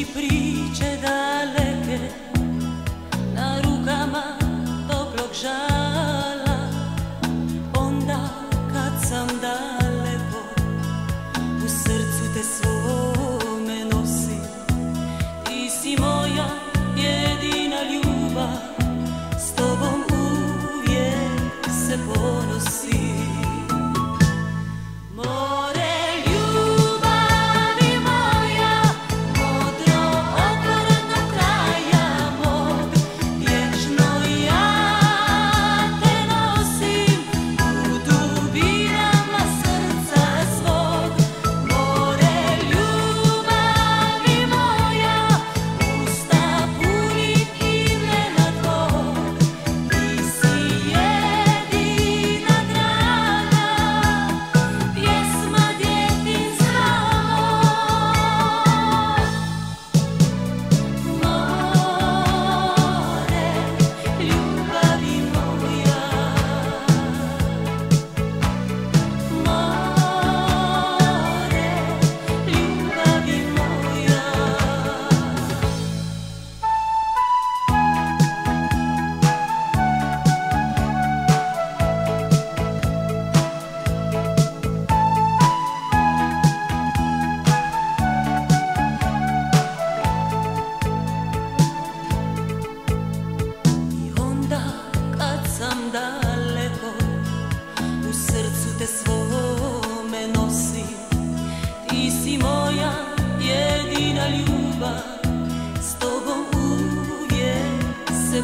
i priče daleke Na rukama toplog žala. Onda kad sam daleko U srcu te svome nosim Ti si moj daleko U srcu te svome nosi, Ti si moja jedina ljubav S tobom uvijek se